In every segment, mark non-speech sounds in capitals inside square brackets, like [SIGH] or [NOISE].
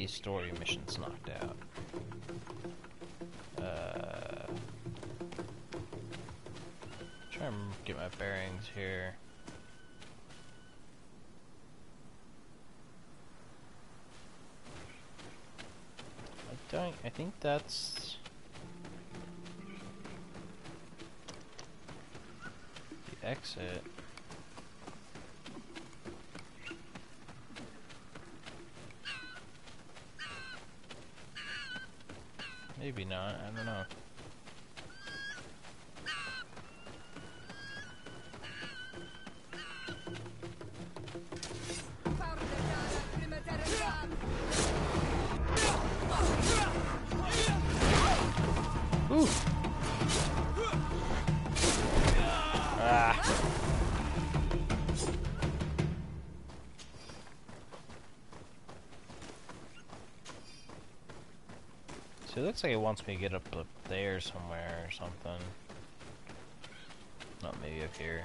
these story missions knocked out. Uh, try and get my bearings here. I don't. I think that's the exit. Wants me to get up up there somewhere or something. Not maybe up here.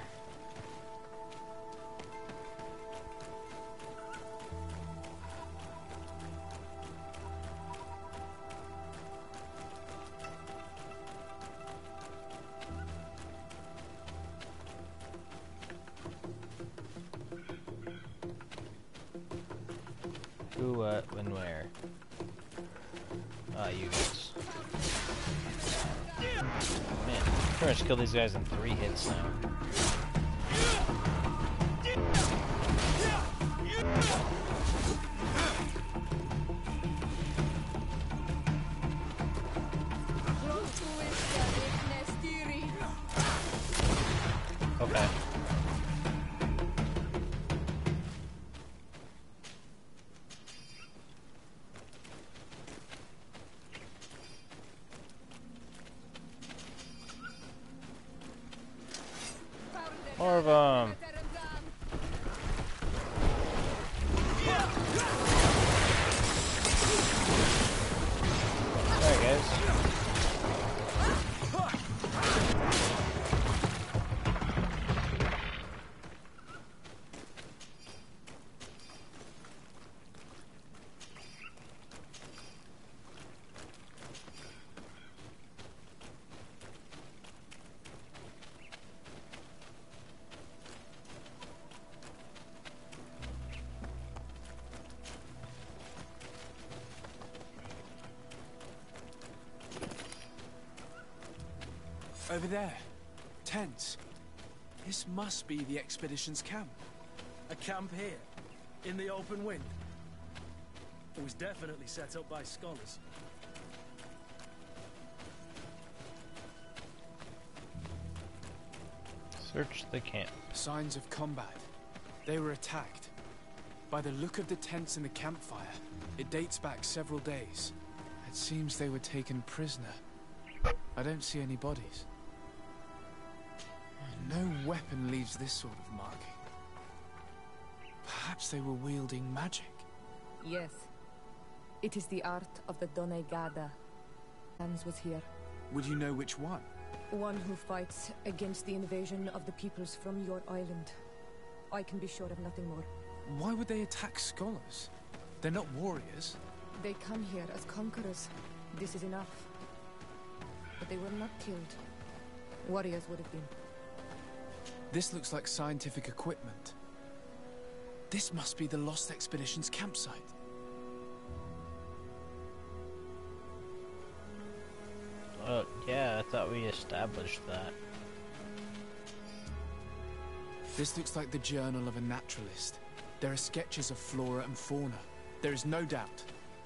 Guys in three hits now. Over there. Tents. This must be the expedition's camp. A camp here, in the open wind. It was definitely set up by scholars. Search the camp. Signs of combat. They were attacked. By the look of the tents and the campfire, it dates back several days. It seems they were taken prisoner. I don't see any bodies. No weapon leaves this sort of marking. Perhaps they were wielding magic. Yes. It is the art of the Doneigada. Hans was here. Would you know which one? One who fights against the invasion of the peoples from your island. I can be sure of nothing more. Why would they attack scholars? They're not warriors. They come here as conquerors. This is enough. But they were not killed. Warriors would have been. This looks like scientific equipment. This must be the Lost Expedition's campsite. Oh, yeah, I thought we established that. This looks like the journal of a naturalist. There are sketches of flora and fauna. There is no doubt.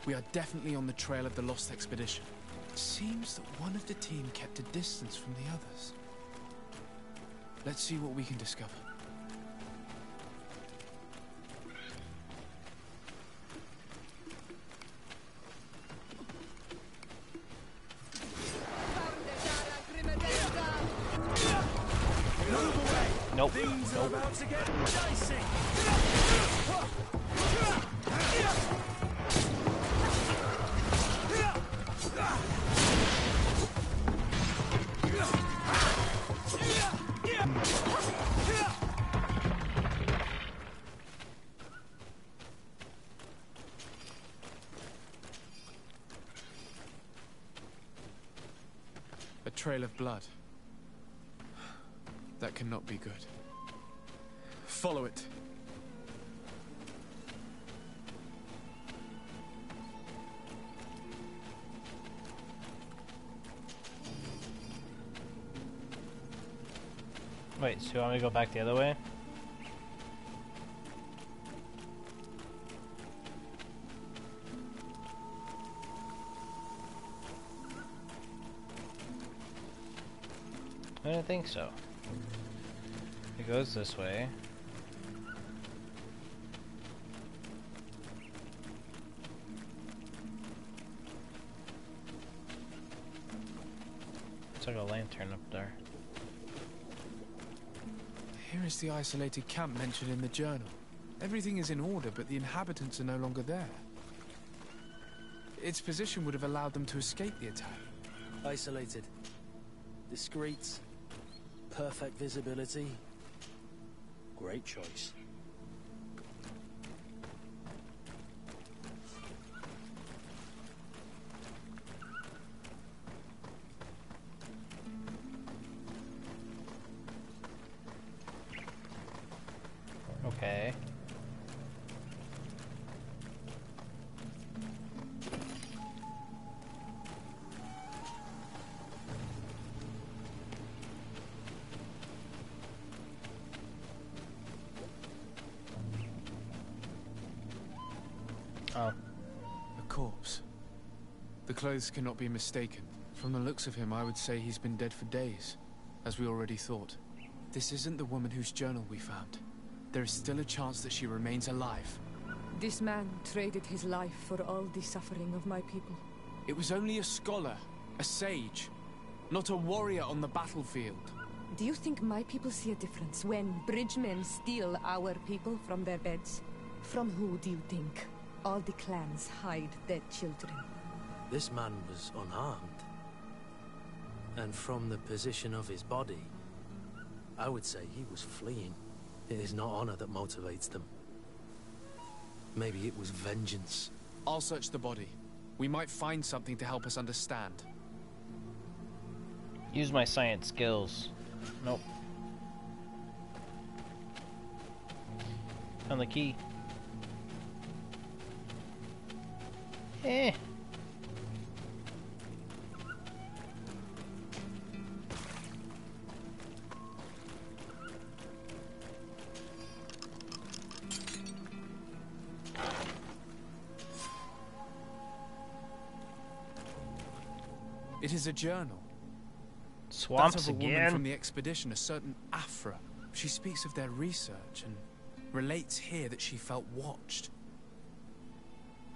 We are definitely on the trail of the Lost Expedition. It seems that one of the team kept a distance from the others. Let's see what we can discover. Trail of blood. That cannot be good. Follow it. Wait, so you want me to go back the other way? I don't think so. It goes this way. It's like a lantern up there. Here is the isolated camp mentioned in the journal. Everything is in order, but the inhabitants are no longer there. Its position would have allowed them to escape the attack. Isolated. Discreet. Perfect visibility. Great choice. The cannot be mistaken. From the looks of him, I would say he's been dead for days, as we already thought. This isn't the woman whose journal we found. There is still a chance that she remains alive. This man traded his life for all the suffering of my people. It was only a scholar, a sage, not a warrior on the battlefield. Do you think my people see a difference when bridgemen steal our people from their beds? From who do you think all the clans hide their children? This man was unarmed. And from the position of his body, I would say he was fleeing. It is not honor that motivates them. Maybe it was vengeance. I'll search the body. We might find something to help us understand. use my science skills. Nope. Found the key. Eh. It is a journal. Swamps that of a woman from the expedition, a certain Afra. She speaks of their research and relates here that she felt watched.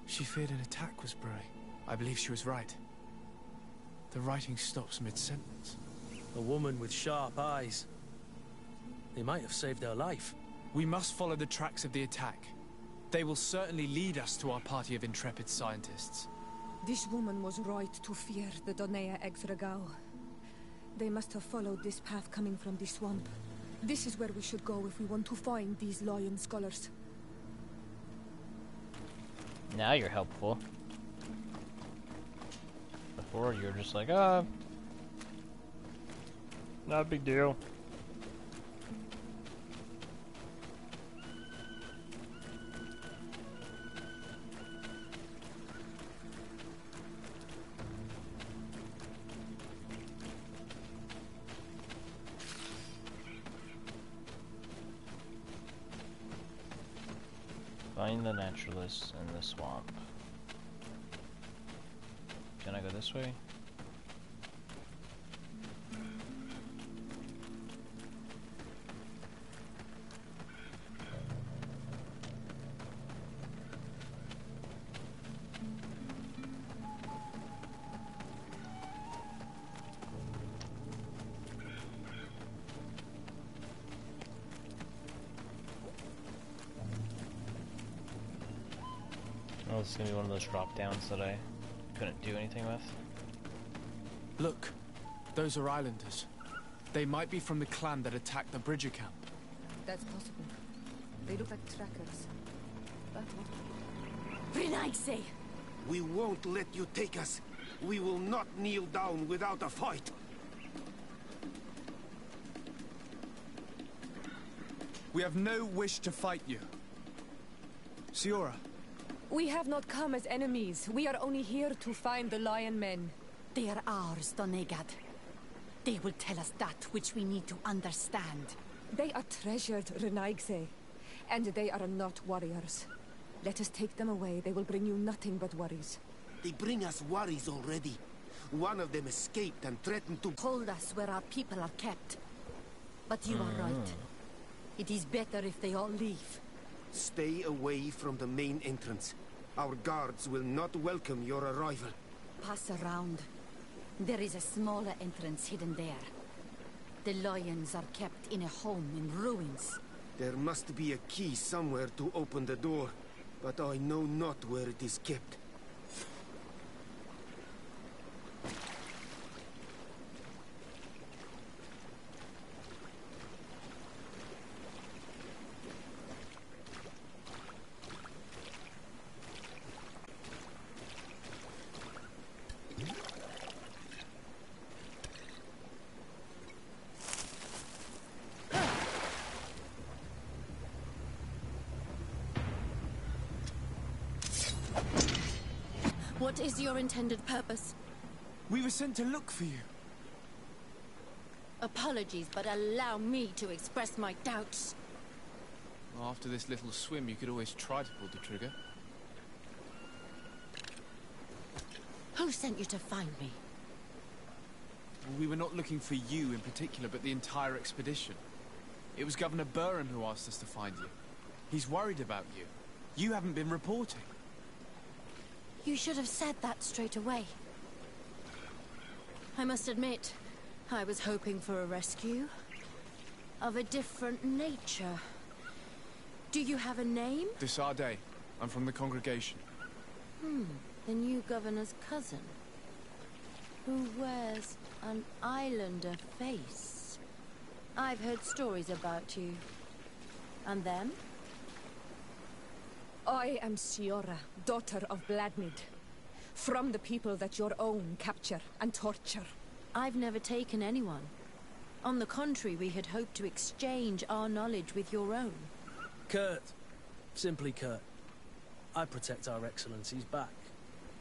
She feared an attack was brewing. I believe she was right. The writing stops mid-sentence. A woman with sharp eyes. They might have saved her life. We must follow the tracks of the attack. They will certainly lead us to our party of intrepid scientists. This woman was right to fear the Donea Exregao. They must have followed this path coming from the swamp. This is where we should go if we want to find these lion scholars. Now you're helpful. Before you were just like, ah, not a big deal. Naturalists in the swamp. Can I go this way? Oh, this is gonna be one of those drop downs that I couldn't do anything with. Look, those are islanders. They might be from the clan that attacked the Bridger camp. That's possible. They look like trackers. But what? We won't let you take us. We will not kneel down without a fight. We have no wish to fight you. Siora, we have not come as enemies. We are only here to find the Lion Men. They are ours, Doneigad. They will tell us that which we need to understand. They are treasured, Renaigse. And they are not warriors. Let us take them away. They will bring you nothing but worries. They bring us worries already. One of them escaped and threatened to... Told us where our people are kept. But you are ah. right. It is better if they all leave. Stay away from the main entrance. Our guards will not welcome your arrival. Pass around. There is a smaller entrance hidden there. The lions are kept in a home in ruins. There must be a key somewhere to open the door, but I know not where it is kept. What is your intended purpose? we were sent to look for you. Apologies, but allow me to express my doubts. After this little swim, you could always try to pull the trigger. Who sent you to find me? We were not looking for you in particular, but the entire expedition. It was Governor Burham who asked us to find you. He's worried about you. You haven't been reporting. You should have said that straight away. I must admit, I was hoping for a rescue. Of a different nature. Do you have a name? De Sardet, I'm from the congregation. Hmm. The new governor's cousin. Who wears an islander face. I've heard stories about you. And them? I am Siora, daughter of Bladnid. From the people that your own capture and torture. I've never taken anyone. On the contrary, we had hoped to exchange our knowledge with your own. Kurt. Simply Kurt. I protect our excellencies back.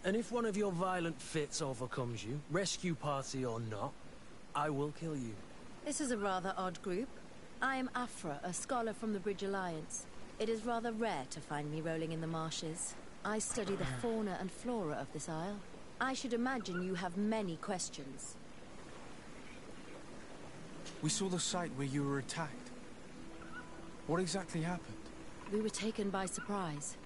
And if one of your violent fits overcomes you, rescue party or not, I will kill you. This is a rather odd group. I am Afra, a scholar from the Bridge Alliance. It is rather rare to find me rolling in the marshes. I study the ah. fauna and flora of this isle. I should imagine you have many questions. We saw the site where you were attacked. What exactly happened? We were taken by surprise.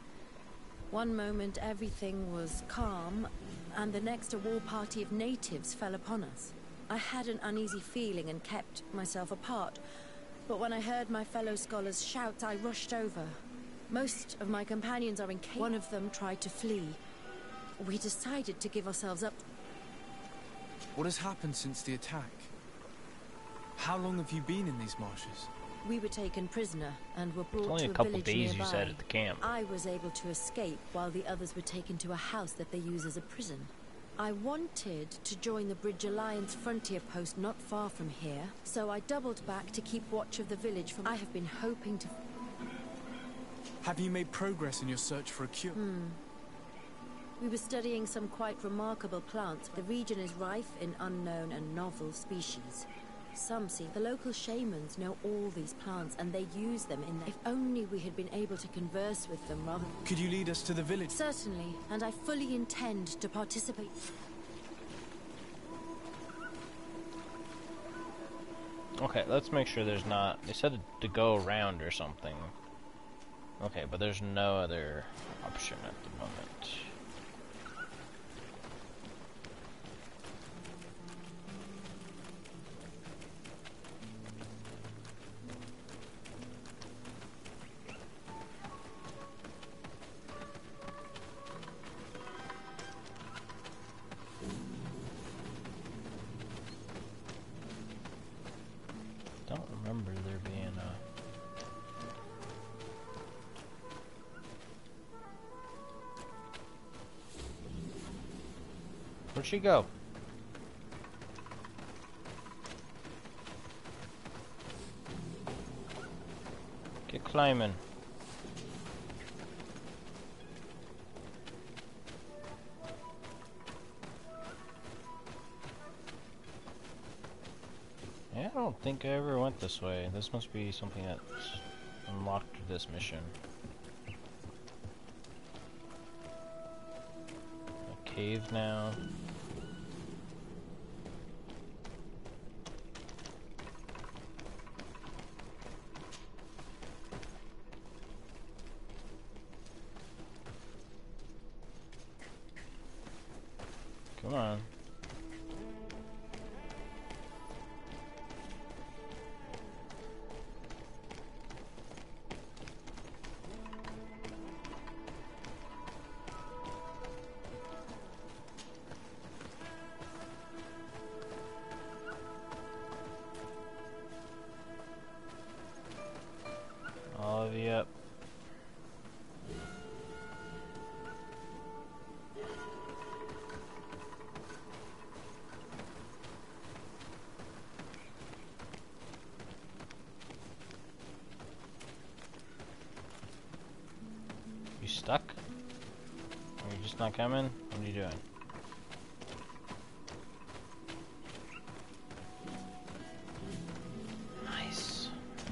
One moment everything was calm, and the next a war party of natives fell upon us. I had an uneasy feeling and kept myself apart, but when I heard my fellow scholars shout, I rushed over. Most of my companions are in cave. One of them tried to flee. We decided to give ourselves up. What has happened since the attack? How long have you been in these marshes? We were taken prisoner and were brought It's only to a a couple village days nearby. you said at the camp. I was able to escape while the others were taken to a house that they use as a prison. I wanted to join the Bridge Alliance frontier post not far from here, so I doubled back to keep watch of the village from I have been hoping to Have you made progress in your search for a cure? Hmm. We were studying some quite remarkable plants. The region is rife in unknown and novel species. Some see the local shamans know all these plants and they use them in their... If only we had been able to converse with them rather... Could you lead us to the village? Certainly, and I fully intend to participate. Okay, let's make sure there's not. They said to go around or something. Okay, but there's no other option at the moment. She go? climbing. Yeah, I don't think I ever went this way. This must be something that's unlocked this mission. A cave now.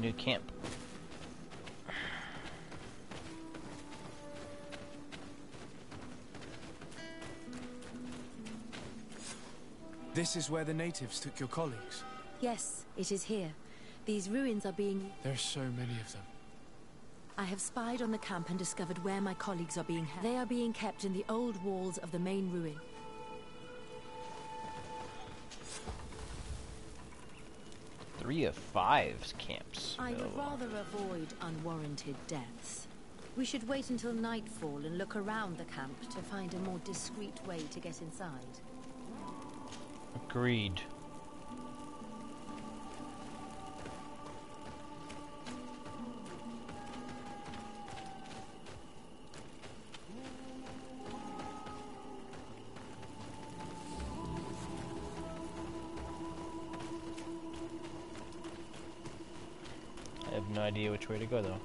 New camp. This is where the natives took your colleagues. Yes, it is here. These ruins are being... There's so many of them. I have spied on the camp and discovered where my colleagues are being held. They are being kept in the old walls of the main ruin. Three of five camps. I would rather avoid unwarranted deaths. We should wait until nightfall and look around the camp to find a more discreet way to get inside. Agreed. Which way to go though.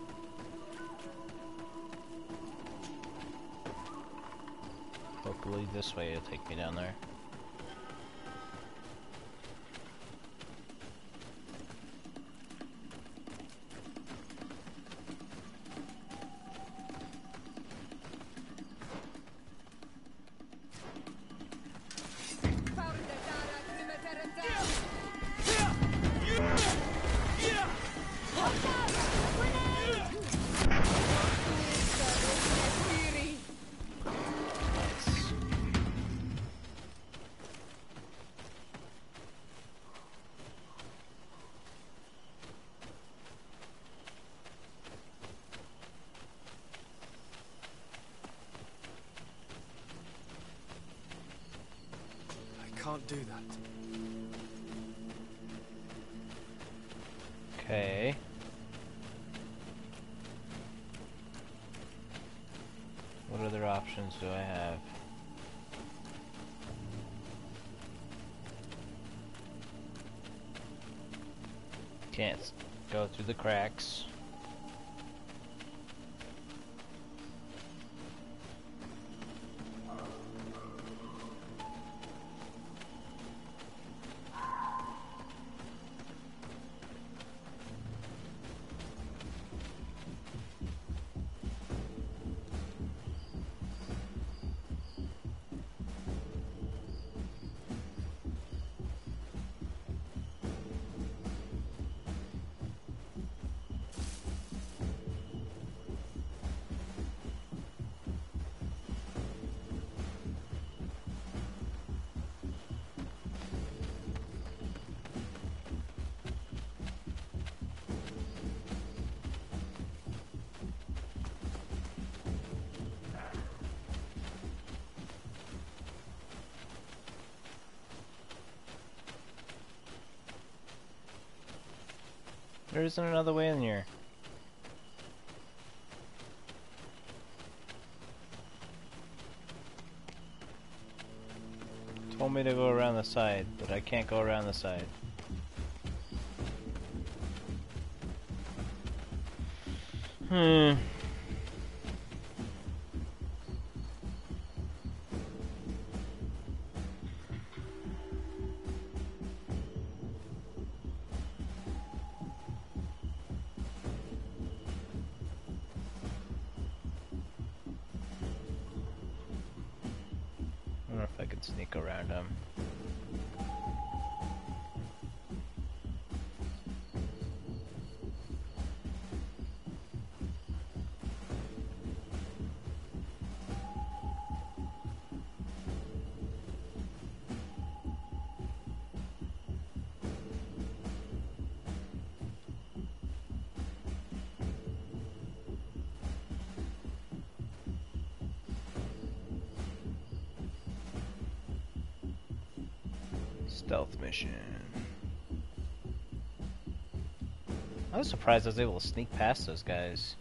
Hopefully this way will take me down there. There isn't another way in here. Told me to go around the side, but I can't go around the side. Hmm. Surprised I was able to sneak past those guys.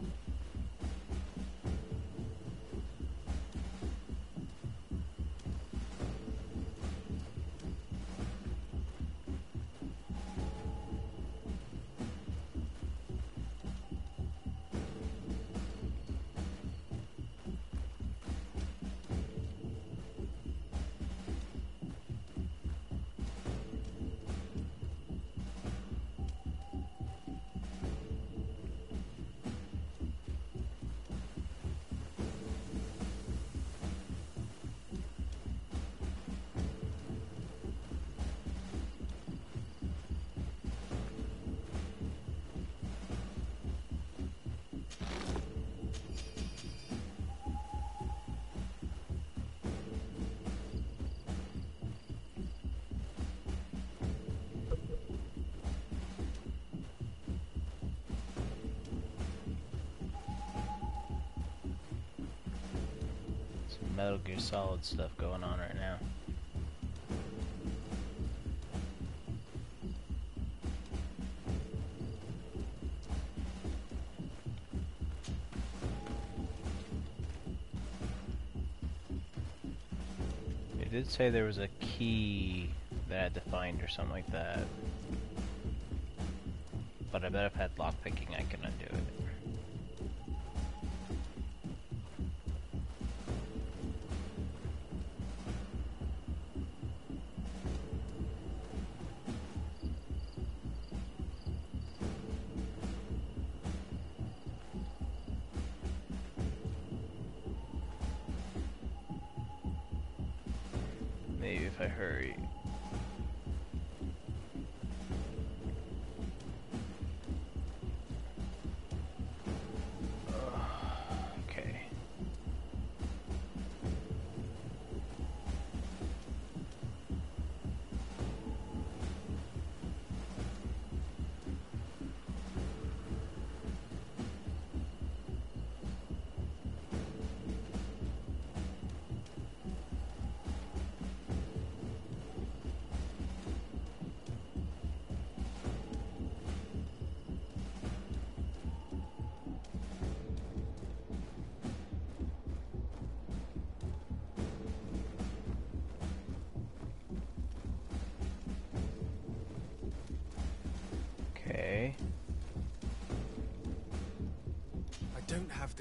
Metal Gear Solid stuff going on right now. It did say there was a key that I had to find or something like that. But I bet if I had lockpicking I can undo it.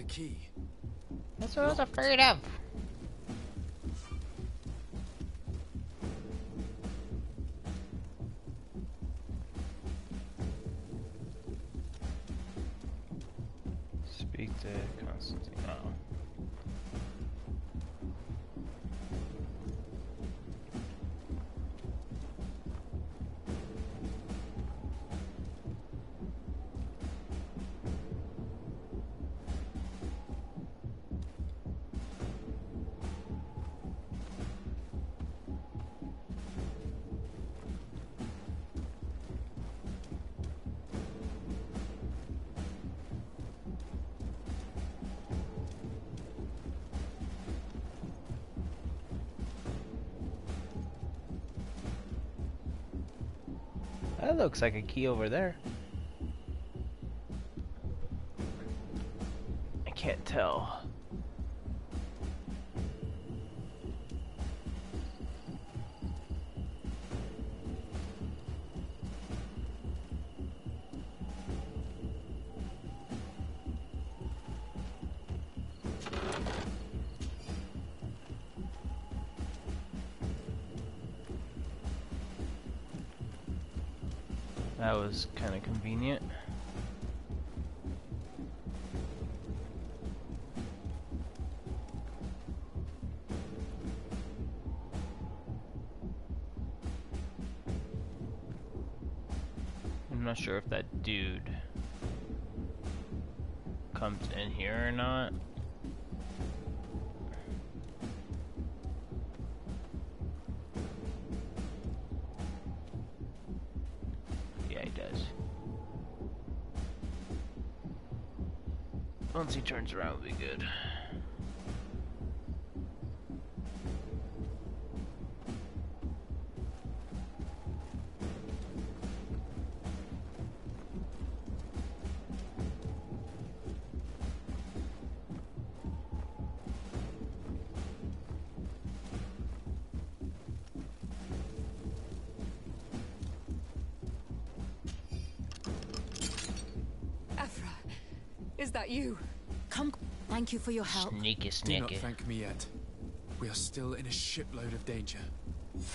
Key. That's what I was afraid of. Looks like a key over there. I can't tell. Convenient. I'm not sure if that dude comes in here or not. Once he turns around, we'll be good. Afra, is that you? Come, thank you for your help. Sneaky, Do not thank me yet. We are still in a shipload of danger.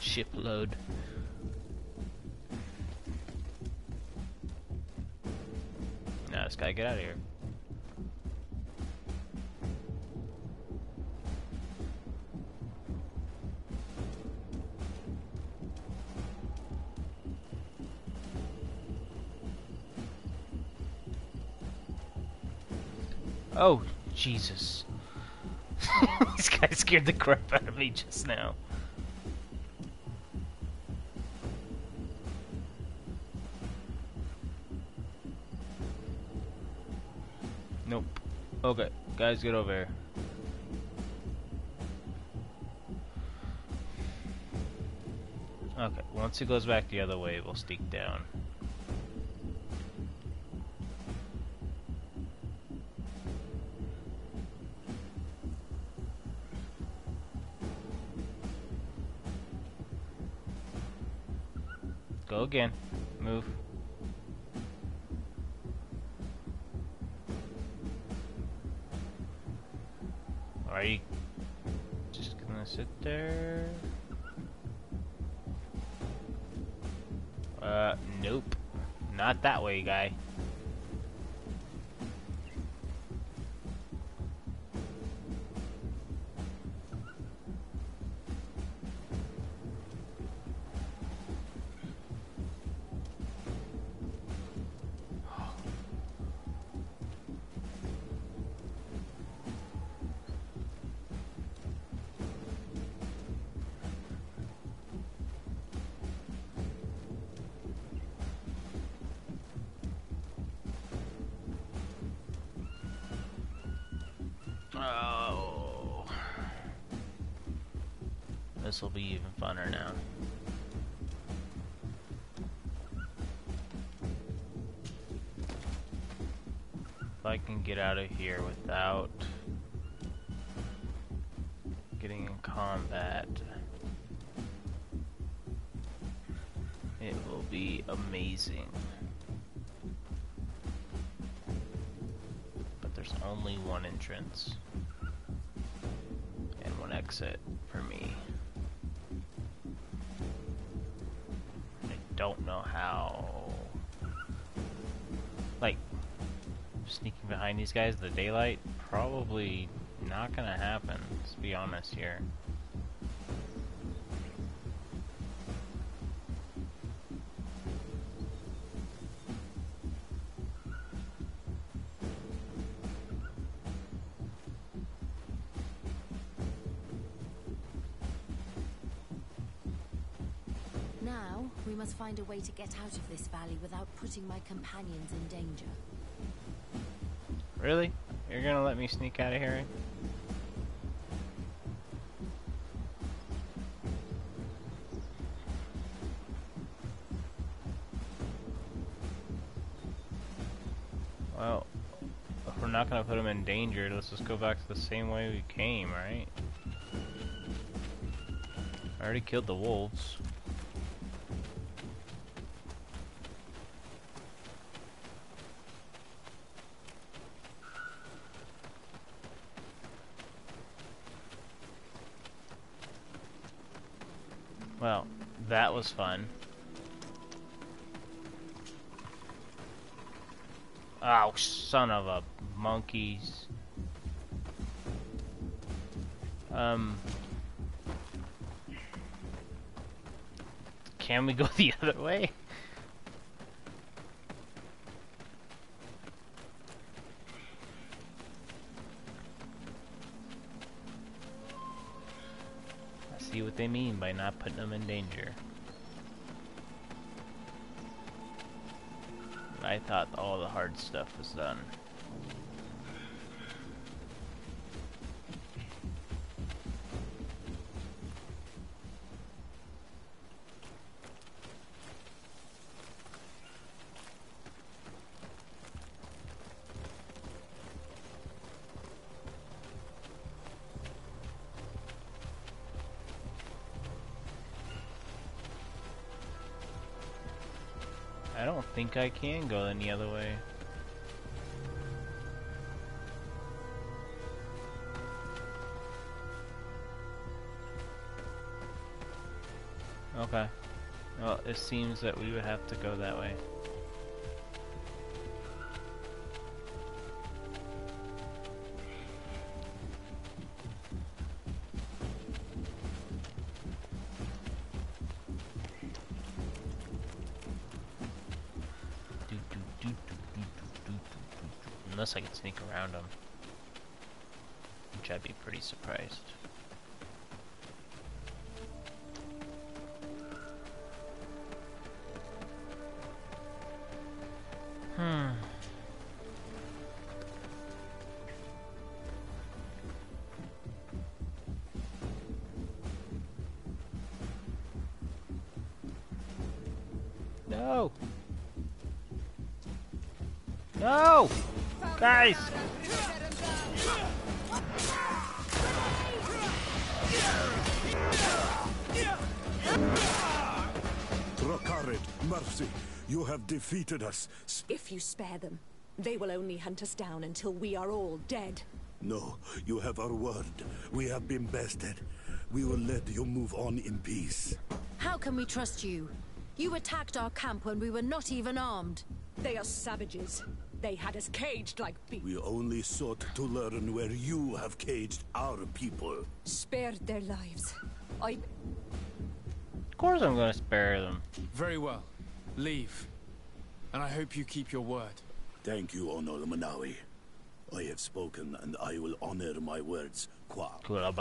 Shipload. Now this guy get out of here. Oh, Jesus. [LAUGHS] this guy scared the crap out of me just now. Nope. Okay, guys, get over here. Okay, once he goes back the other way, we'll sneak down. Again. This will be even funner now. If I can get out of here without getting in combat, it will be amazing. But there's only one entrance and one exit sneaking behind these guys in the daylight? Probably not gonna happen, let's be honest here. Now, we must find a way to get out of this valley without putting my companions in danger. Really? You're gonna let me sneak out of here? Eh? Well, if we're not gonna put him in danger, let's just go back to the same way we came, right? I already killed the wolves. Well, that was fun. Oh, son of a monkeys. Um. Can we go [LAUGHS] the other way? I see what they mean by not putting them in danger. I thought all the hard stuff was done. Think I can go any other way. Okay. Well, it seems that we would have to go that way. Around. Which I'd be pretty surprised. Defeated us. S- If you spare them, they will only hunt us down until we are all dead. No, you have our word. We have been bested. We will let you move on in peace. How can we trust you? You attacked our camp when we were not even armed. They are savages. They had us caged like beasts. We only sought to learn where you have caged our people. Spared their lives. I... Of course I'm gonna spare them. Very well. Leave. And I hope you keep your word. Thank you, Onol Manawi. I have spoken, and I will honor my words. Qua. I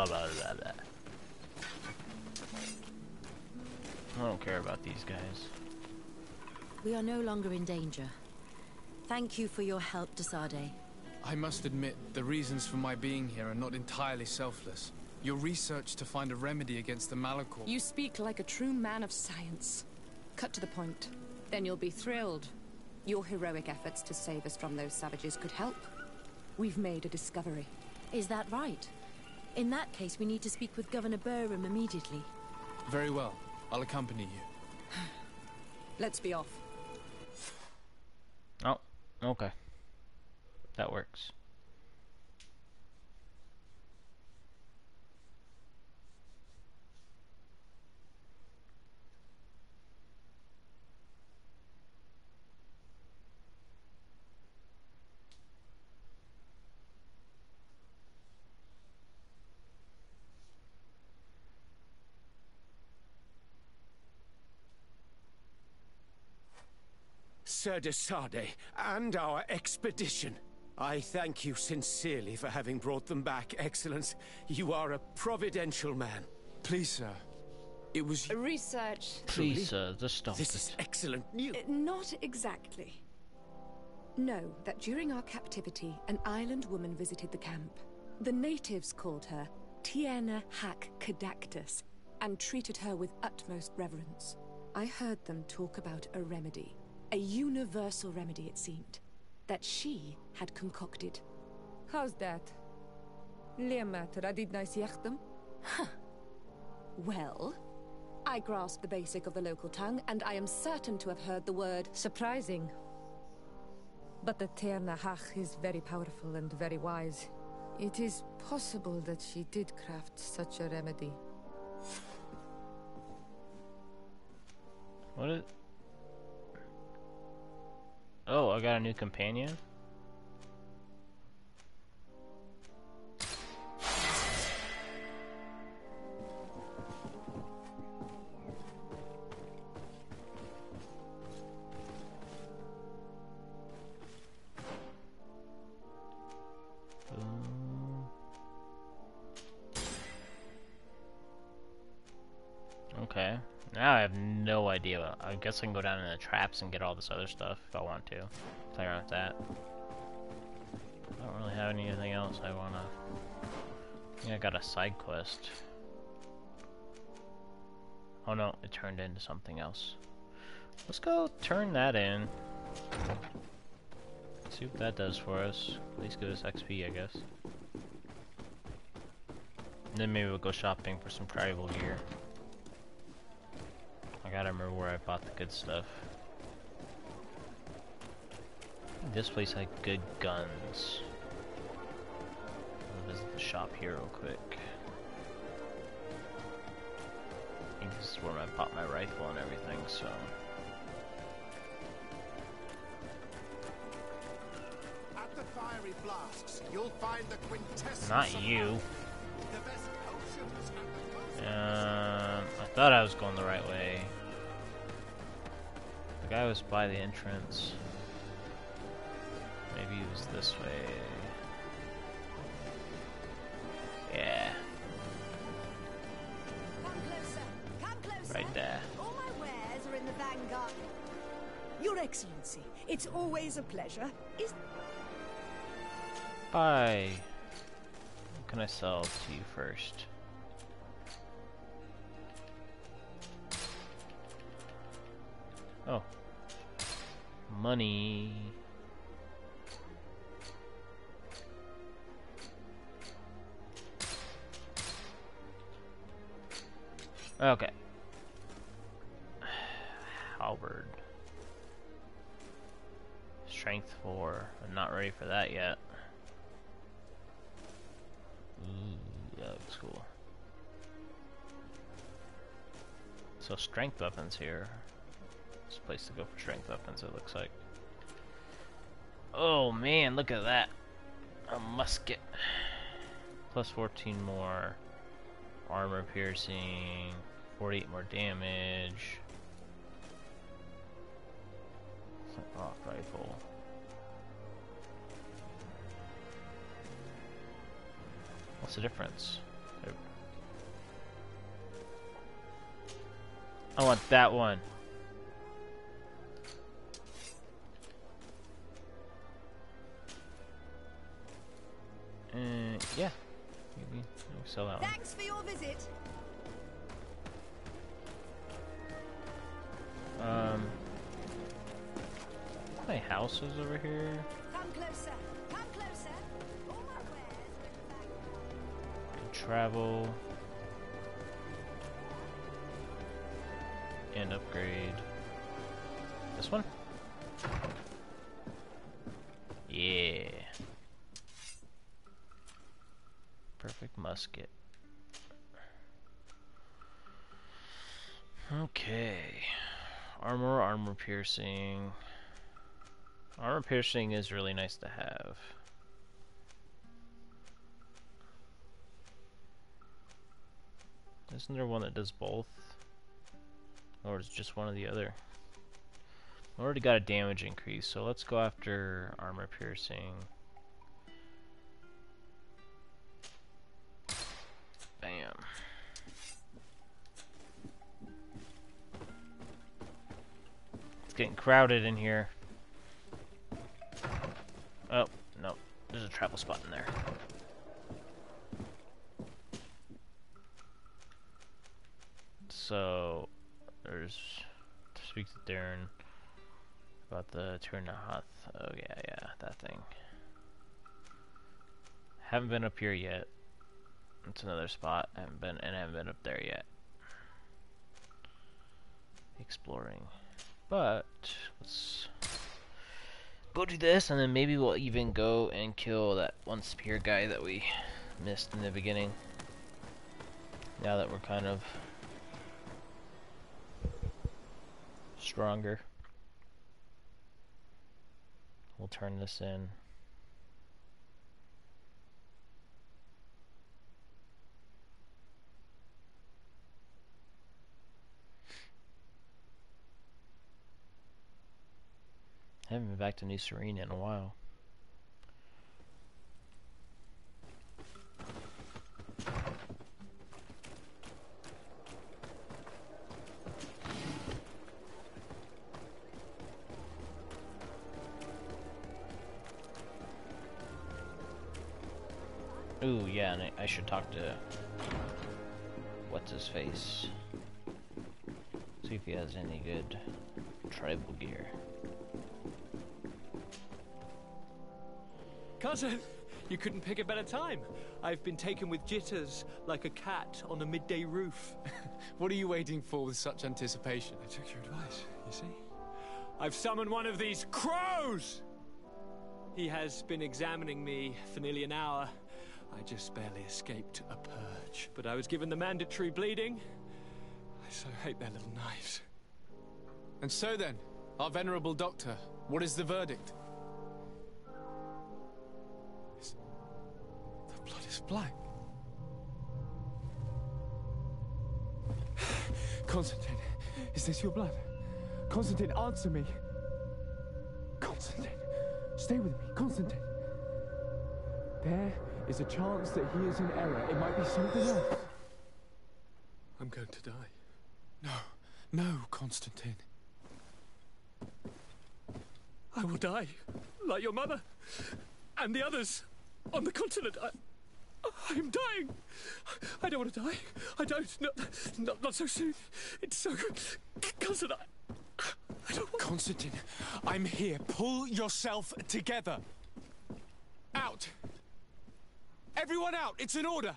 don't care about these guys. We are no longer in danger. Thank you for your help, De Sardet. I must admit, the reasons for my being here are not entirely selfless. Your research to find a remedy against the Malichor... You speak like a true man of science. Cut to the point. Then you'll be thrilled. Your heroic efforts to save us from those savages could help. We've made a discovery. Is that right? In that case, we need to speak with Governor Burham immediately. Very well. I'll accompany you. [SIGHS] Let's be off. Oh, okay. That works. Sir De Sardet, and our expedition. I thank you sincerely for having brought them back, Excellence. You are a providential man. Please, sir. It was... Research. Please, sir, just stop This it. is excellent news. Uh, Not exactly. Know that during our captivity, an island woman visited the camp. The natives called her Tiena Hack Kadactus and treated her with utmost reverence. I heard them talk about a remedy, a universal remedy it seemed, that she had concocted. How's that? Leamat radidnais yachtem? Well, I grasp the basic of the local tongue, and I am certain to have heard the word Surprising. But the Terna Hach is very powerful and very wise. It is possible that she did craft such a remedy. What is... Oh, I got a new companion? Now I have no idea. I guess I can go down in the traps and get all this other stuff if I want to. Play around with that. I don't really have anything else I wanna... I think I got a side quest. Oh no, it turned into something else. Let's go turn that in. See what that does for us. At least give us XP, I guess. And then maybe we'll go shopping for some tribal gear. I gotta remember where I bought the good stuff. This place had good guns. I'll visit the shop here real quick. I think this is where I bought my rifle and everything, so... At the fiery flasks, you'll find the quintessence Not you. life. The best potions and the most Um, I thought I was going the right way. Guy was by the entrance. Maybe he was this way. Yeah, Come closer. Come closer. right there. All my wares are in the vanguard. Your Excellency, it's always a pleasure. Is Bye. What can I sell to you first? Money. Okay. [SIGHS] Halberd. Strength 4. I'm not ready for that yet. Ooh, that looks cool. So strength weapons here. This place to go for strength weapons, it looks like. Oh man, look at that. A musket. Plus 14 more. Armor piercing. 48 more damage. Oh, Off rifle. What's the difference? I want that one. Yeah. Maybe we'll sell that one. thanks for your visit. Um, my house is over here. Come closer. Come closer. All my wares are in the vanguard. Can travel and upgrade this one. Yeah. Perfect musket. Okay. Armor, armor piercing. Armor piercing is really nice to have. Isn't there one that does both? Or is just one or the other? I already got a damage increase, so let's go after armor piercing. Getting crowded in here. Oh, no. There's a travel spot in there. So, there's speak to Darren about the Turnahoth. Oh yeah, yeah, that thing. Haven't been up here yet. It's another spot. Haven't been and I haven't been up there yet. Exploring. But let's go do this and then maybe we'll even go and kill that one spear guy that we missed in the beginning. Now that we're kind of stronger. We'll turn this in. haven't been back to New Serena in a while. Ooh, yeah, and I, I should talk to... What's his face? See if he has any good tribal gear. Cousin, you couldn't pick a better time. I've been taken with jitters like a cat on a midday roof. [LAUGHS] What are you waiting for with such anticipation? I took your advice, you see? I've summoned one of these crows! He has been examining me for nearly an hour. I just barely escaped a purge. But I was given the mandatory bleeding. I so hate their little knives. And so then, our venerable doctor, what is the verdict? Black. Constantine, is this your blood? Constantine, answer me. Constantine, stay with me. Constantine. There is a chance that he is in error. It might be something else. I'm going to die. No, no, Constantine. I will die, like your mother and the others on the continent. I, I'm dying. I don't want to die. I don't. Not, not, not so soon. It's so cousin. I, I don't want. Constantine, I'm here. Pull yourself together. Out. Everyone out. It's an order.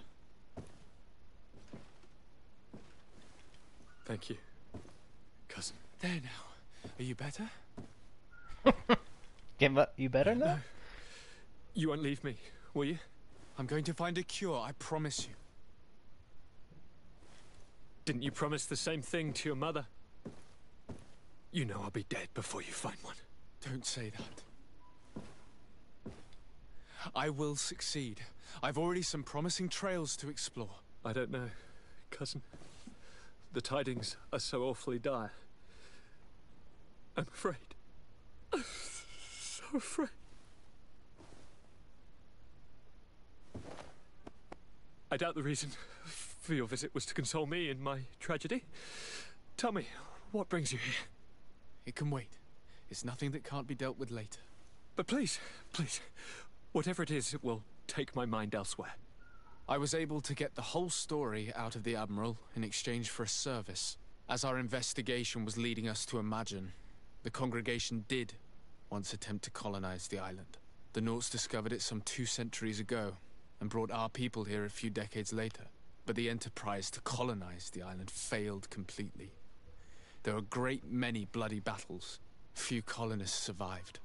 Thank you, cousin. There now. Are you better? [LAUGHS] Give up, you better now? You won't leave me, will you? I'm going to find a cure, I promise you. Didn't you promise the same thing to your mother? You know I'll be dead before you find one. Don't say that. I will succeed. I've already some promising trails to explore. I don't know, cousin. The tidings are so awfully dire. I'm afraid. I'm so afraid. I doubt the reason for your visit was to console me in my tragedy. Tell me, what brings you here? It can wait. It's nothing that can't be dealt with later. But please, please, whatever it is, it will take my mind elsewhere. I was able to get the whole story out of the Admiral in exchange for a service. As our investigation was leading us to imagine, the congregation did once attempt to colonize the island. The Nauts discovered it some two centuries ago and brought our people here a few decades later. But the enterprise to colonize the island failed completely. There were a great many bloody battles. Few colonists survived.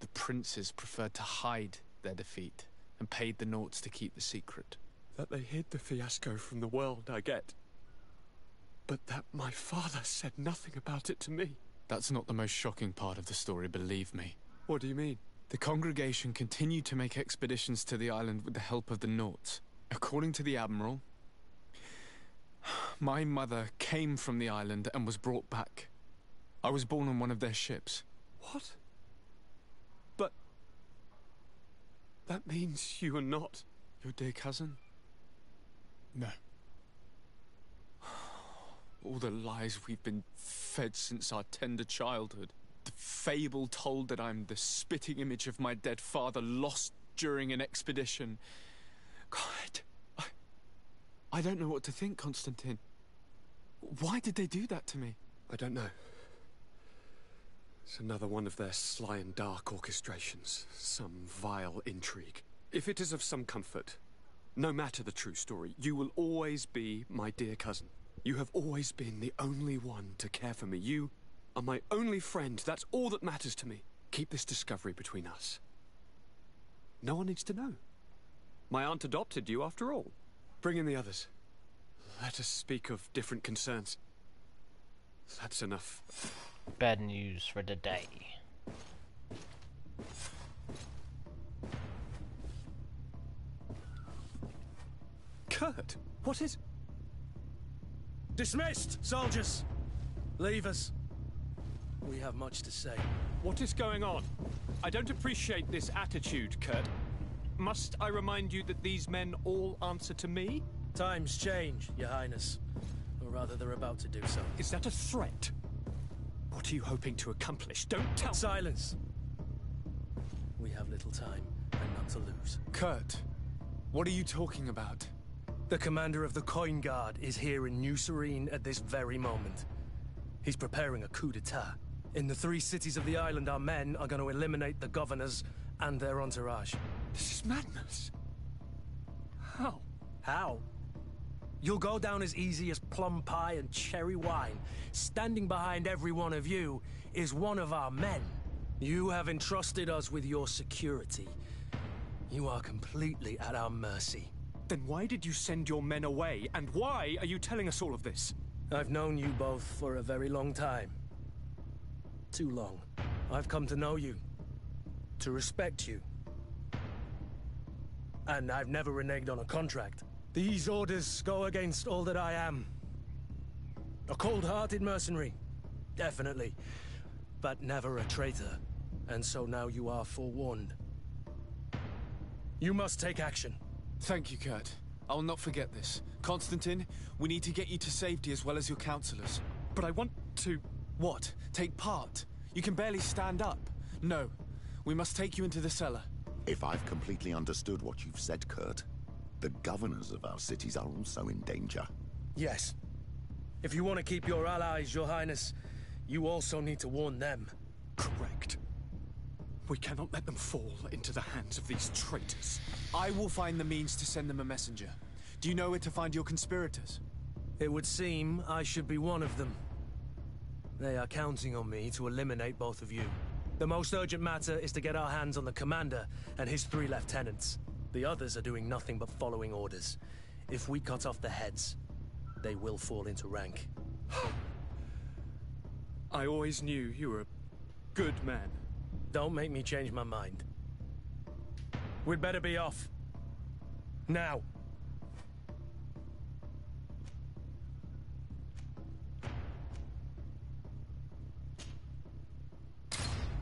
The princes preferred to hide their defeat and paid the Nauts to keep the secret. That they hid the fiasco from the world, I get. But that my father said nothing about it to me. That's not the most shocking part of the story, believe me. What do you mean? The congregation continued to make expeditions to the island with the help of the Nauts. According to the Admiral, my mother came from the island and was brought back. I was born on one of their ships. What? But. That means you are not. Your dear cousin? No. All the lies we've been fed since our tender childhood. Fable told that I'm the spitting image of my dead father lost during an expedition. God, I, I don't know what to think, Constantine. Why did they do that to me? I don't know. It's another one of their sly and dark orchestrations. Some vile intrigue. If it is of some comfort, no matter the true story, you will always be my dear cousin. You have always been the only one to care for me. You are my only friend. That's all that matters to me. Keep this discovery between us. No one needs to know. My aunt adopted you after all. Bring in the others. Let us speak of different concerns. That's enough. Bad news for the day. Kurt, what is... Dismissed, soldiers! Leave us. We have much to say. What is going on? I don't appreciate this attitude, Kurt. Must I remind you that these men all answer to me? Times change, Your Highness. Or rather, they're about to do so. Is that a threat? What are you hoping to accomplish? Don't tell- Silence! We have little time, and none to lose. Kurt, What are you talking about? The commander of the Coin Guard is here in New Serene at this very moment. He's preparing a coup d'etat. In the three cities of the island, our men are going to eliminate the governors and their entourage. This is madness. How? How? You'll go down as easy as plum pie and cherry wine. Standing behind every one of you is one of our men. You have entrusted us with your security. You are completely at our mercy. Then why did you send your men away, and why are you telling us all of this? I've known you both for a very long time. Too long. I've come to know you. To respect you. And I've never reneged on a contract. These orders go against all that I am. A cold-hearted mercenary. Definitely. But never a traitor. And so now you are forewarned. You must take action. Thank you, Kurt. I will not forget this. Constantine, we need to get you to safety as well as your counselors. But I want to... What? Take part? You can barely stand up. No. We must take you into the cellar. If I've completely understood what you've said, Kurt, the governors of our cities are also in danger. Yes. If you want to keep your allies, your highness, you also need to warn them. Correct. We cannot let them fall into the hands of these traitors. I will find the means to send them a messenger. Do you know where to find your conspirators? It would seem I should be one of them. They are counting on me to eliminate both of you. The most urgent matter is to get our hands on the commander and his three lieutenants. The others are doing nothing but following orders. If we cut off the heads, they will fall into rank. I always knew you were a good man. Don't make me change my mind. We'd better be off. Now.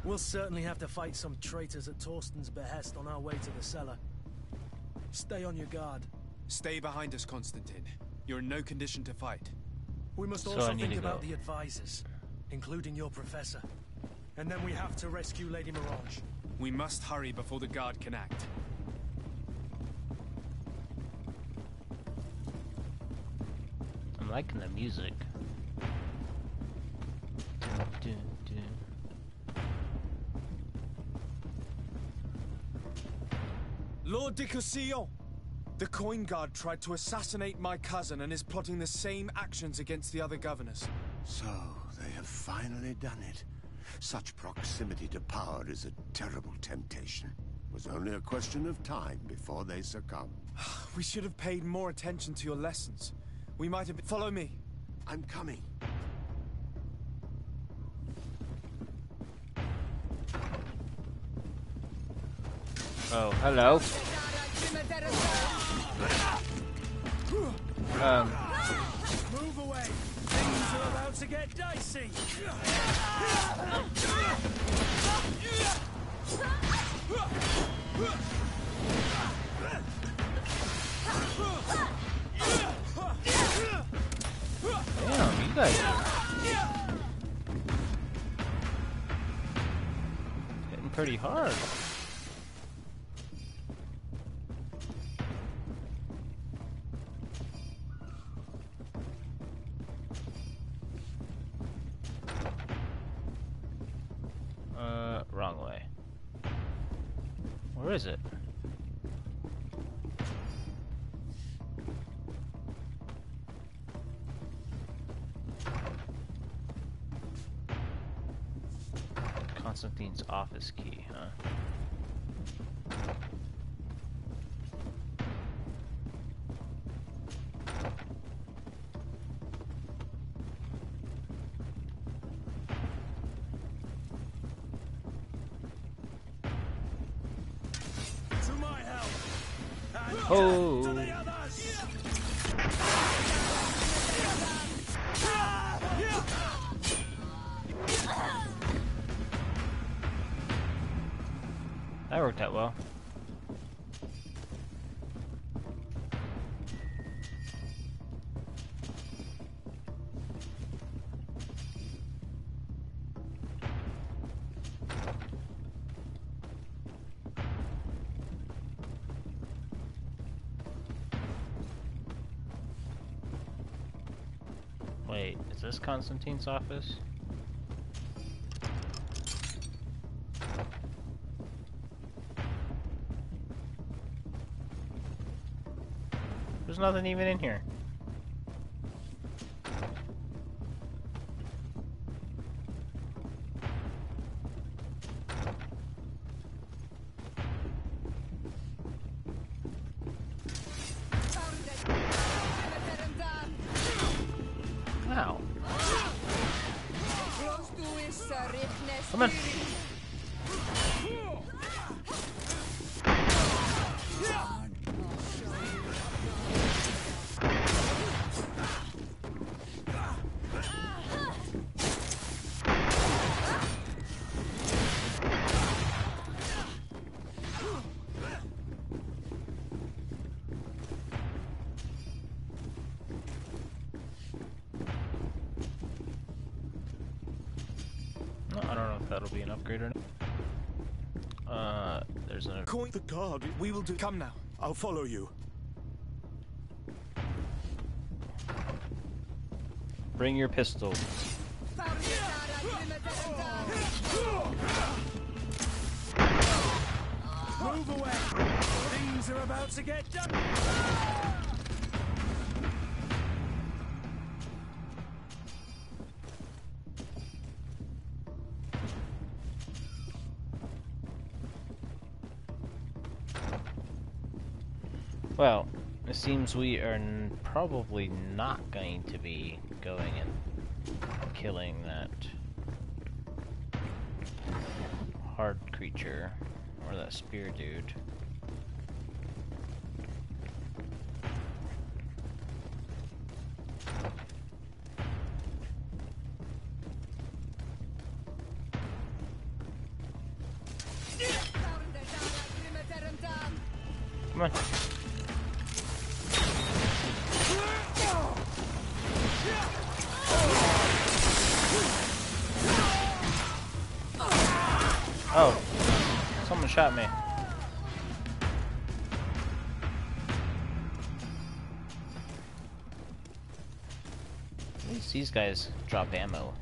We'll certainly have to fight some traitors at Torsten's behest on our way to the cellar. Stay on your guard. Stay behind us, Constantine. You're in no condition to fight. We must So also I think about go. the advisors, including your professor. And then we have to rescue Lady Mirage. We must hurry before the guard can act. I'm liking the music. Dun, Lord de Courcillon! The Coin Guard tried to assassinate my cousin and is plotting the same actions against the other governors. So, they have finally done it. Such proximity to power is a terrible temptation. It was only a question of time before they succumb. [SIGHS] We should have paid more attention to your lessons. We might have... Follow me. I'm coming. Oh, hello. Um, Move away! Things are about to get dicey! damn, you guys. Hitting pretty hard. Where is it? Constantine's office key, huh? And Constantine's office? There's nothing even in here. Coin the guard. We will do. Come now. I'll follow you. Bring your pistol. Move away. Things are about to get done. Well, it seems we are probably not going to be going and killing that hard creature or that spear dude. Guys drop ammo.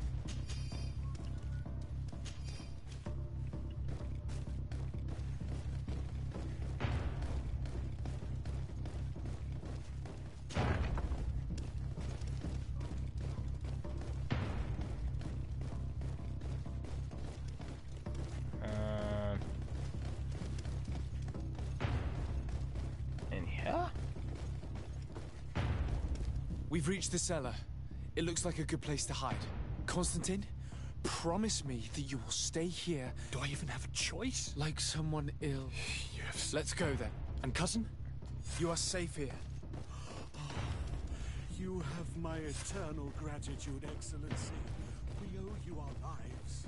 Uh, Here? We've reached the cellar. It looks like a good place to hide. Constantine, promise me that you will stay here. Do I even have a choice? Like someone ill. Yes. Let's go then. And cousin, you are safe here. [GASPS] You have my eternal gratitude, Excellency. We owe you our lives.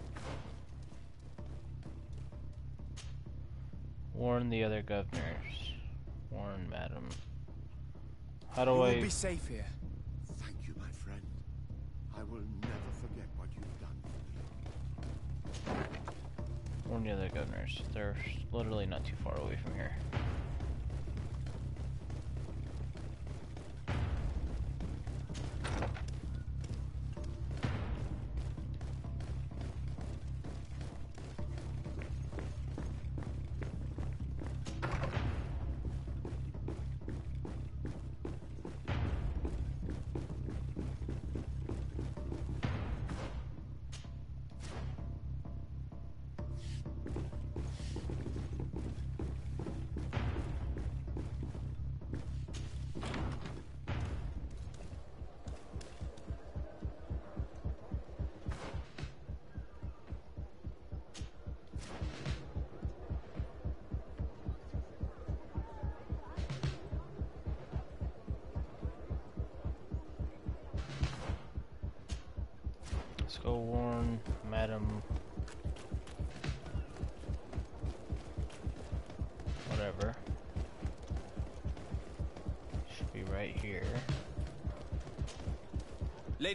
Warn the other governors. Warn, madam. How do you I... will be safe here. Warn the other governors. They're literally not too far away from here.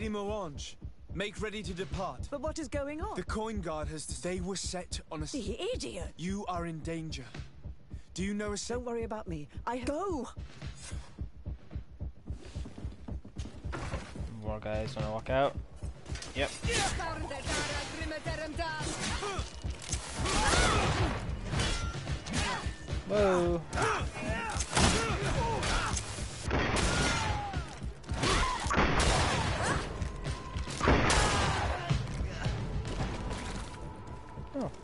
Lady Morange, make ready to depart. But what is going on? The coin guard has. They were set on a... The idiot! You are in danger. Do you know a? Don't worry about me. I go. more guys when I walk out. Yep. Whoa.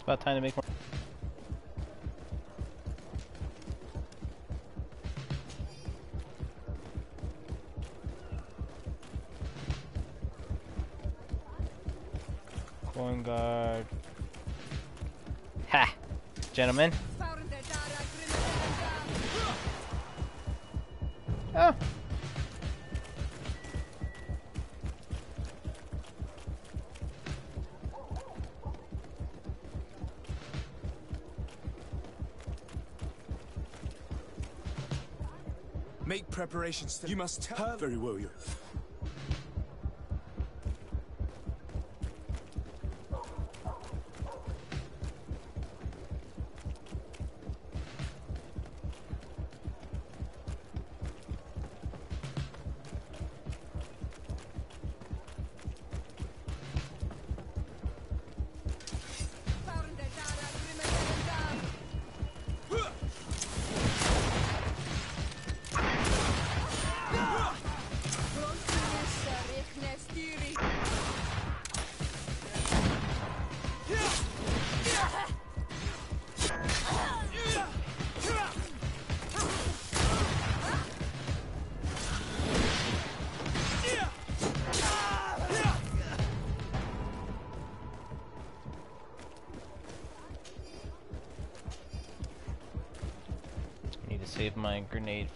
About time to make one. Coin guard. Ha! Gentlemen. Make preparations. You must tell her. Very well, you.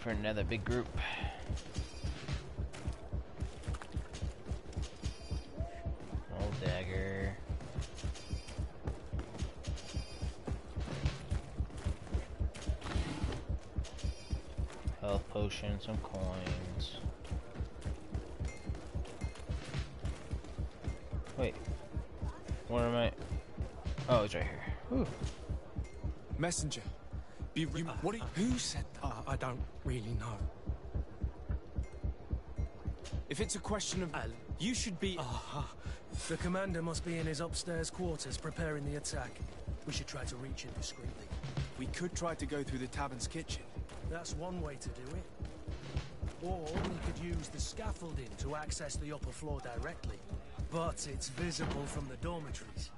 For another big group. Oh, dagger. Health potion, some coins. Wait. Where am I? Oh, it's right here. Whew. Messenger. Be, you, what? Are you, who said that? I don't really know. If it's a question of, you should be. Uh, the commander must be in his upstairs quarters preparing the attack. We should try to reach him discreetly. We could try to go through the tavern's kitchen. That's one way to do it. Or we could use the scaffolding to access the upper floor directly. But it's visible from the dormitories.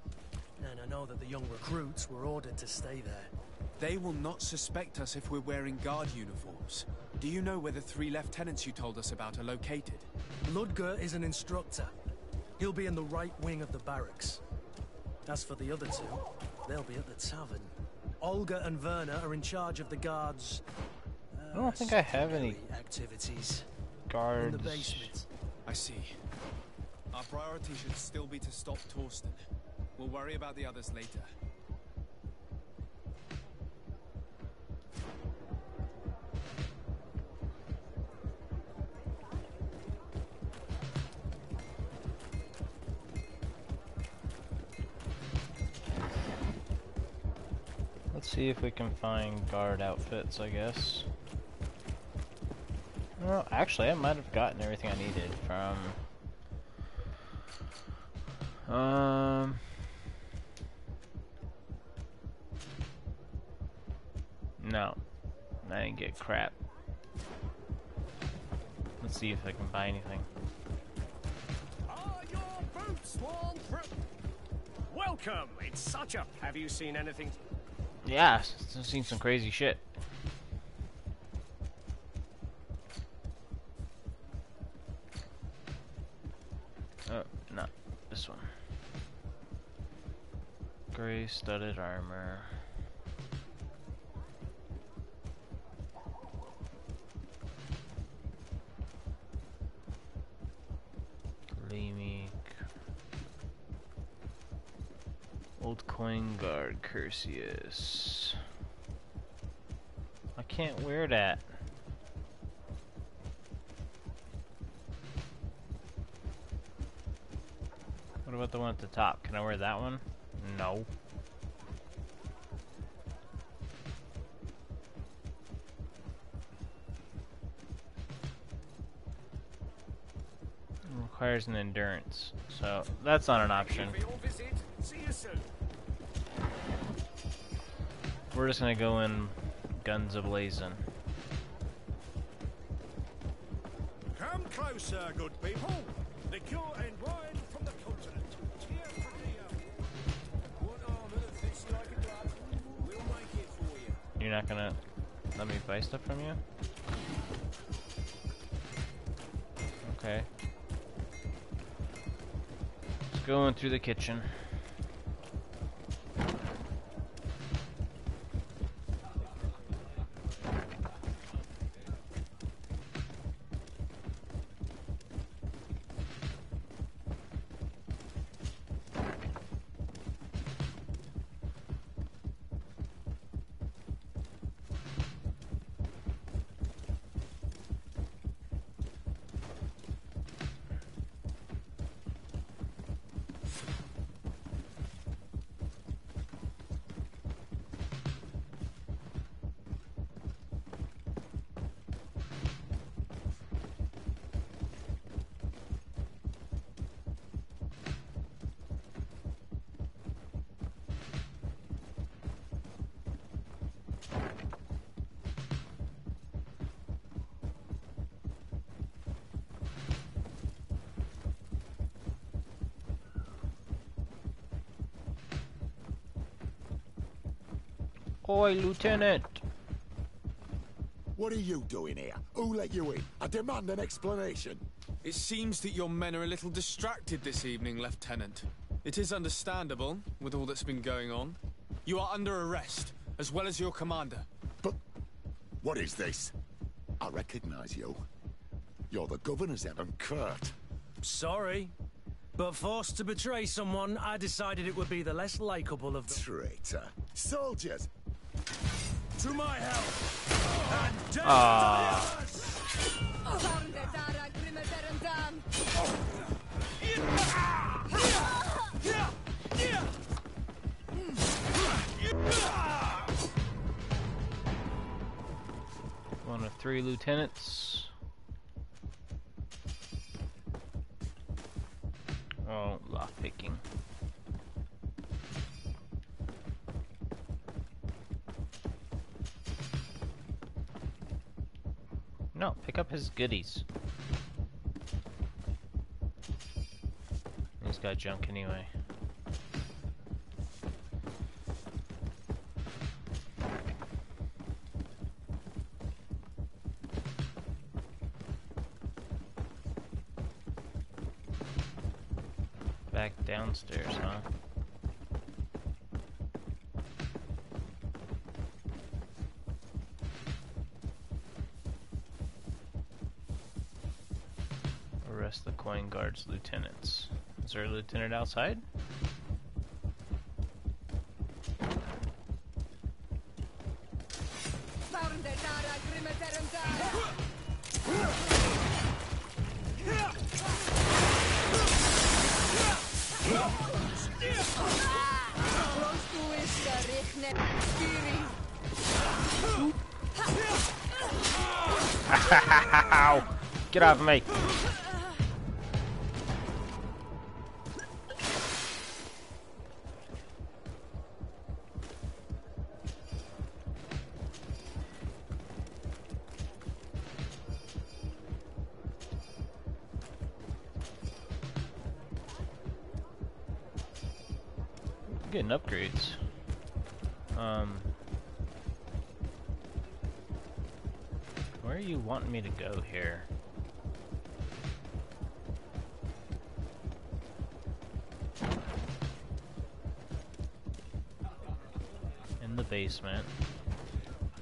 And I know that the young recruits were ordered to stay there. They will not suspect us if we're wearing guard uniforms. Do you know where the three lieutenants you told us about are located? Ludger is an instructor. He'll be in the right wing of the barracks. As for the other two, they'll be at the tavern. Olga and Werner are in charge of the guards. I don't uh, think I have any activities guards. in the basement. I see. Our priority should still be to stop Torsten. We'll worry about the others later. Let's see if we can find guard outfits, I guess. Well, actually, I might have gotten everything I needed from... Um... No. I didn't get crap. Let's see if I can buy anything. Are your boots? Welcome! It's such a... Have you seen anything? Yeah, I've seen some crazy shit. Oh, not this one. Gray studded armor. Leemik. Old coin guard cuirass. I can't wear that. What about the one at the top? Can I wear that one? No. requires an endurance, so that's not an option. We're just gonna go in guns ablazing. Come closer, good people. The cure and wine from the continent. Cheers for the uh, What armor that fits like a glove? We'll make it for you. You're not gonna let me buy stuff from you? Okay. Let's go in through the kitchen. Oi, Lieutenant! What are you doing here? Who let you in? I demand an explanation. It seems that your men are a little distracted this evening, Lieutenant. It is understandable, with all that's been going on. You are under arrest, as well as your commander. But what is this? I recognize you. You're the governor's Evan Kurt. Sorry, but forced to betray someone, I decided it would be the less likable of them. Traitor. Soldiers! To my help! Ah. One of three lieutenants. His goodies. He's got junk anyway. Back downstairs, huh? Arrest the coin guards lieutenants. Is there a lieutenant outside? [LAUGHS] Get off me! Basement.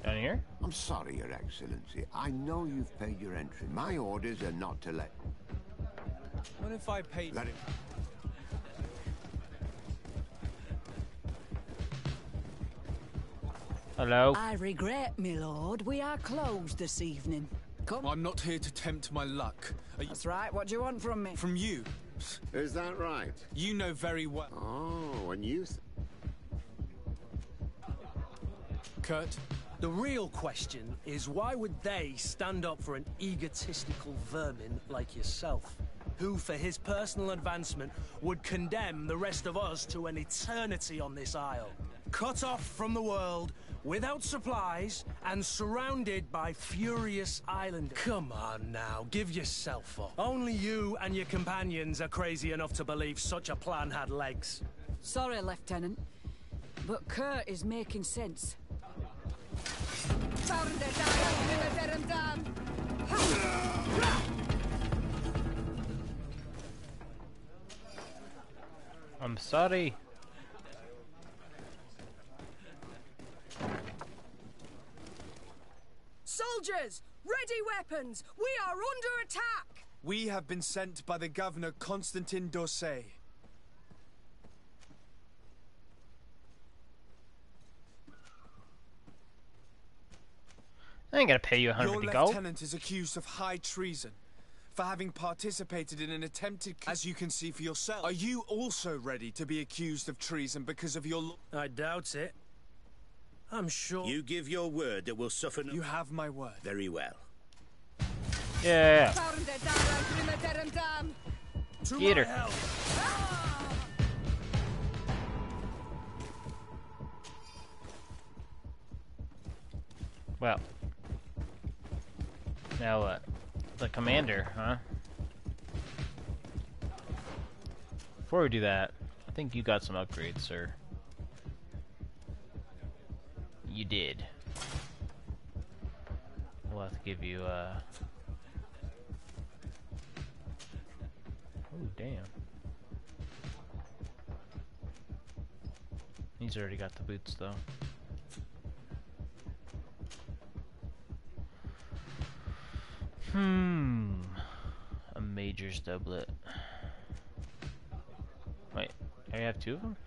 Down here? I'm sorry, Your Excellency. I know you've paid your entry. My orders are not to let... What if I paid... Let it... Hello? I regret, my lord. We are closed this evening. Come. I'm not here to tempt my luck. Are you- That's right. What do you want from me? From you. Is that right? You know very well. Oh, and you... Kurt, The real question is why would they stand up for an egotistical vermin like yourself? who, for his personal advancement, would condemn the rest of us to an eternity on this isle. Cut off from the world, without supplies, and surrounded by furious islanders. Come on now, give yourself up. Only you and your companions are crazy enough to believe such a plan had legs. Sorry, Lieutenant, but Kurt is making sense. I'm sorry. Soldiers, ready weapons! We are under attack! We have been sent by the governor Constantin d'Orsay. I ain't gonna pay you a Your hundred to go. lieutenant is accused of high treason for having participated in an attempted. As you can see for yourself, are you also ready to be accused of treason because of your? lo- I doubt it. I'm sure. You give your word that we'll suffer no... You have my word. Very well. Yeah. To Get her. Well. Now what? The commander, huh? Before we do that, I think you got some upgrades, sir. You did. We'll have to give you, uh... Oh, damn. He's already got the boots, though. Hmm. A major's doublet. Wait, I have two of them?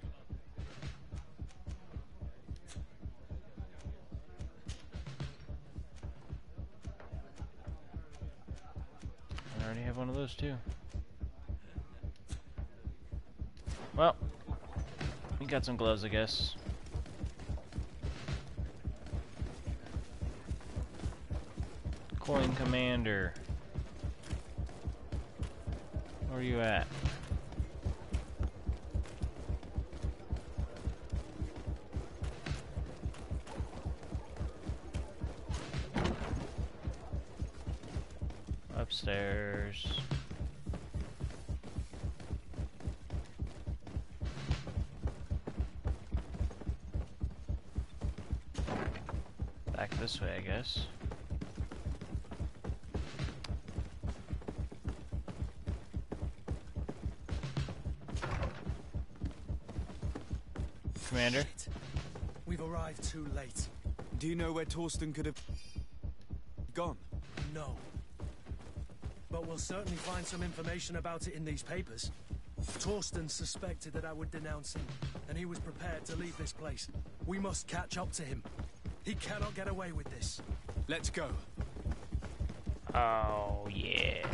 I already have one of those too. Well, we got some gloves, I guess. Coin Commander. Where are you at? Upstairs. Back this way, I guess. Commander? We've arrived too late. Do you know where Torsten could have gone? No. But we'll certainly find some information about it in these papers. Torsten suspected that I would denounce him, and he was prepared to leave this place. We must catch up to him. He cannot get away with this. Let's go. Oh, yeah.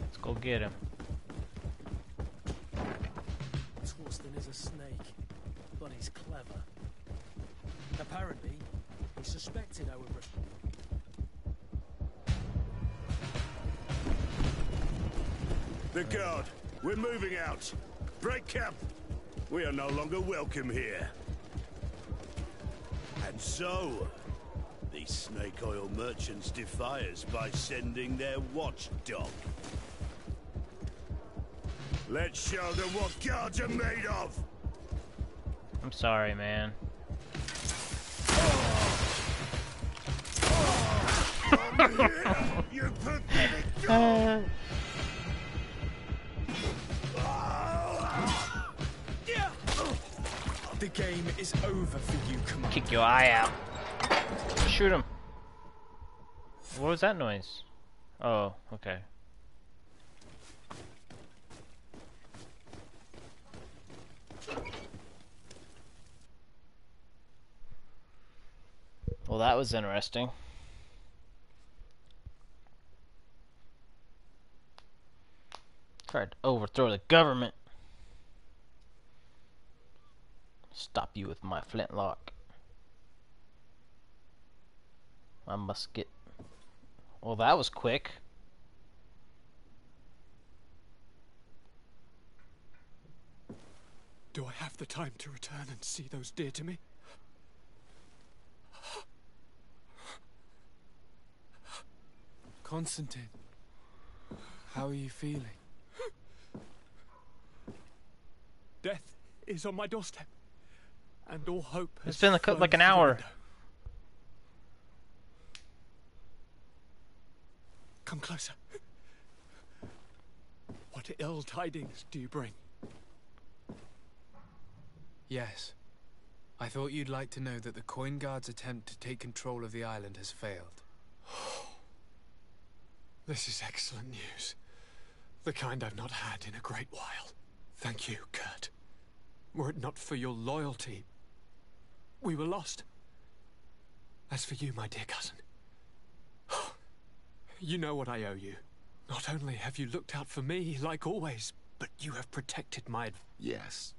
Let's go get him. Torsten is a snake, but he's clever. Apparently, he suspected I would... Re- The guard, we're moving out. Break camp. We are no longer welcome here. And so, these snake oil merchants defy us by sending their watchdog. Let's show them what guards are made of. I'm sorry, man. The game is over for you, Commander. kick your eye out. Shoot him. What was that noise? Oh, okay. Well, that was interesting. Tried to overthrow the government. Stop you with my flintlock. My musket. Well, that was quick. Do I have the time to return and see those dear to me? Constantine, how are you feeling? Death is on my doorstep, and all hope has It's been like, like an hour. Come closer. What ill tidings do you bring? Yes. I thought you'd like to know that the Coin Guard's attempt to take control of the island has failed. This is excellent news. The kind I've not had in a great while. Thank you, Kurt. Were it not for your loyalty, we were lost. As for you, my dear cousin, [GASPS] you know what I owe you. Not only have you looked out for me, like always, but you have protected my... Yes.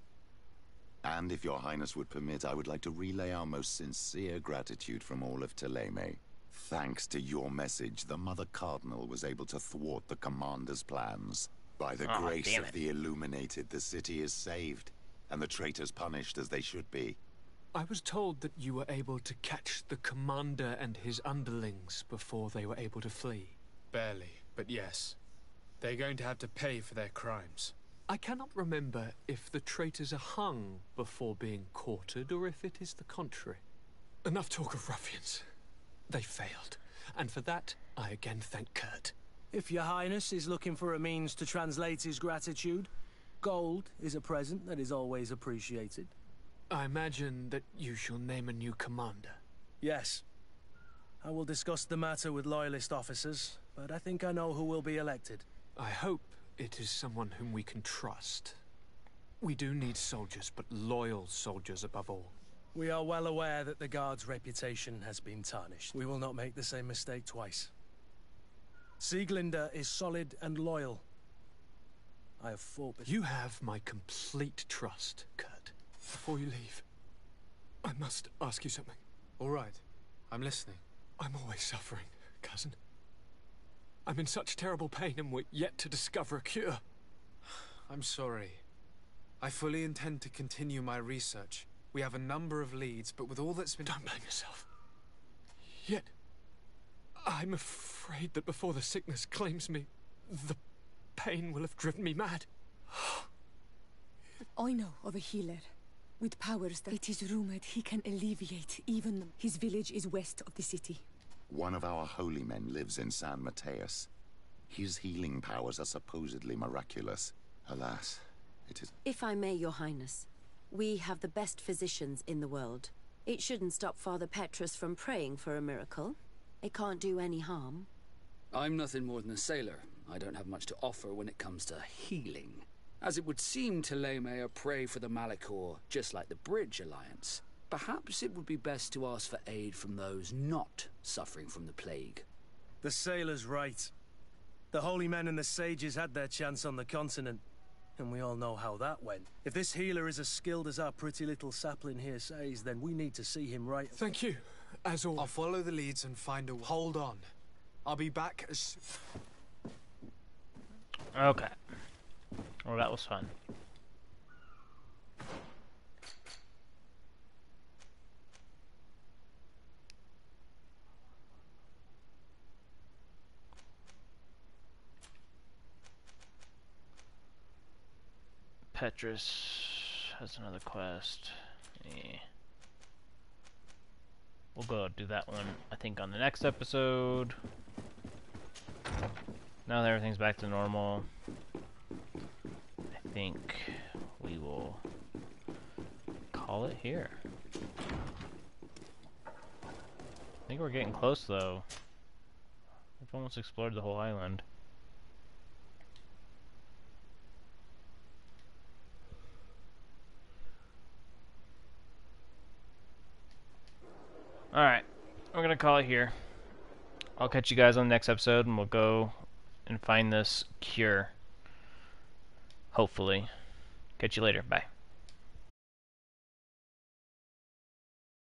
And if your highness would permit, I would like to relay our most sincere gratitude from all of Thélème. Thanks to your message, the Mother Cardinal was able to thwart the Commander's plans. By the ah, Aw, grace of the Illuminated, the city is saved, and the traitors punished as they should be. I was told that you were able to catch the commander and his underlings before they were able to flee. Barely, but yes. They're going to have to pay for their crimes. I cannot remember if the traitors are hung before being quartered or if it is the contrary. Enough talk of ruffians. They failed, and for that I again thank Kurt. If your highness is looking for a means to translate his gratitude, gold is a present that is always appreciated. I imagine that you shall name a new commander. Yes. I will discuss the matter with loyalist officers, but I think I know who will be elected. I hope it is someone whom we can trust. We do need soldiers, but loyal soldiers above all. We are well aware that the Guard's reputation has been tarnished. We will not make the same mistake twice. Sieglinde is solid and loyal. I have fought with You have my complete trust, Kurt. Before you leave, I must ask you something. All right. I'm listening. I'm always suffering, cousin. I'm in such terrible pain and we're yet to discover a cure. I'm sorry. I fully intend to continue my research. We have a number of leads, but with all that's been... Don't blame yourself. Yet, I'm afraid that before the sickness claims me, the pain will have driven me mad. [GASPS] I know of a healer with powers that it is rumored he can alleviate even them. His village is west of the city. One of our holy men lives in San Mateus. His healing powers are supposedly miraculous. Alas, it is... If I may, Your Highness, we have the best physicians in the world. It shouldn't stop Father Petrus from praying for a miracle. It can't do any harm. I'm nothing more than a sailor. I don't have much to offer when it comes to healing. As it would seem Thélème are prey for the Malichor, just like the Bridge Alliance. Perhaps it would be best to ask for aid from those not suffering from the plague. The sailor's right. The holy men and the sages had their chance on the continent, and we all know how that went. If this healer is as skilled as our pretty little sapling here says, then we need to see him right. Thank you, as always. I'll follow the leads and find a... Hold on. I'll be back as... Okay. Well, that was fun. Petrus has another quest. Yeah. We'll go do that one, I think, on the next episode. Now that everything's back to normal, I think we will call it here. I think we're getting close, though. We've almost explored the whole island. Alright, we're gonna call it here. I'll catch you guys on the next episode and we'll go and find this cure. Hopefully. Catch you later. Bye.